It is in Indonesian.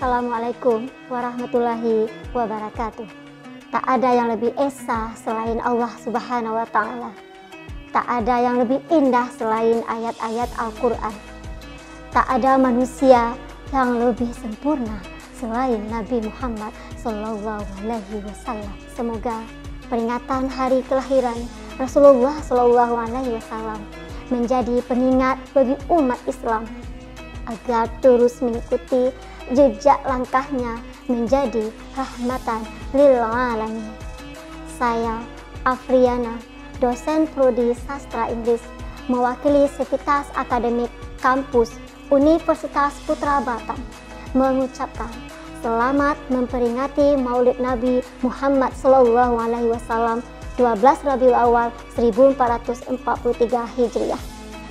Assalamualaikum warahmatullahi wabarakatuh. Tak ada yang lebih esa selain Allah Subhanahu wa taala. Tak ada yang lebih indah selain ayat-ayat Al-Qur'an. Tak ada manusia yang lebih sempurna selain Nabi Muhammad Sallallahu Alaihi Wasallam. Semoga peringatan hari kelahiran Rasulullah Sallallahu Alaihi Wasallam menjadi pengingat bagi umat Islam agar terus mengikuti jejak langkahnya menjadi rahmatan lil alamin. Saya Afriana, dosen prodi sastra Inggris, mewakili Sivitas Akademik Kampus Universitas Putra Batam, mengucapkan selamat memperingati Maulid Nabi Muhammad Sallallahu Alaihi Wasallam 12 Rabiul Awal 1443 Hijriah.